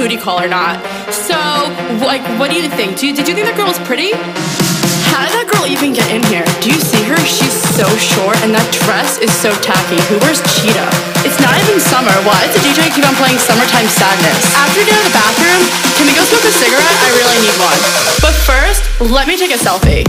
booty call or not. So, like, what do you think? Do, did you think that girl was pretty? How did that girl even get in here? Do you see her? She's so short and that dress is so tacky. Who wears cheetah? It's not even summer. Why does the DJ keep on playing Summertime Sadness? After we get out the bathroom, can we go smoke a cigarette? I really need one. But first, let me take a selfie.